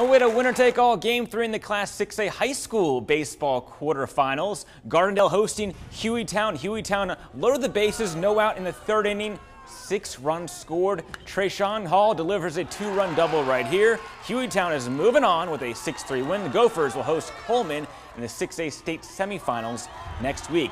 We had a winner-take-all game three in the Class 6A high school baseball quarterfinals. Gardendale hosting Hueytown. Hueytown loaded the bases, no out in the third inning. Six runs scored. Trayshawn Hall delivers a two-run double right here. Hueytown is moving on with a 6-3 win. The Gophers will host Cullman in the 6A state semifinals next week.